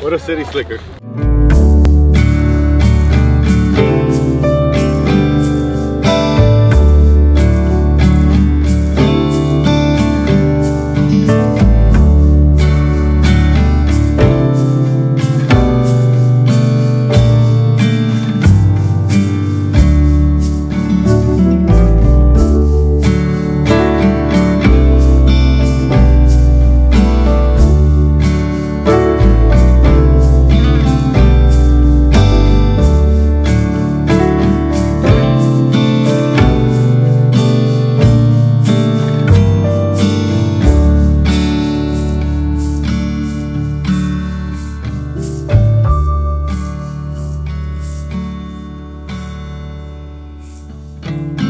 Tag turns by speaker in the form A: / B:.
A: What a city slicker. Bye.